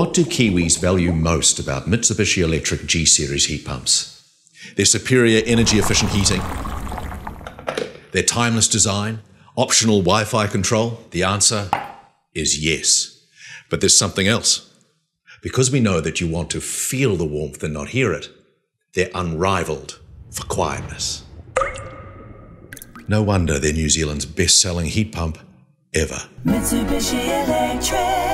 What do Kiwis value most about Mitsubishi Electric G Series heat pumps? Their superior energy efficient heating? Their timeless design? Optional Wi Fi control? The answer is yes. But there's something else. Because we know that you want to feel the warmth and not hear it, they're unrivaled for quietness. No wonder they're New Zealand's best selling heat pump ever. Mitsubishi Electric.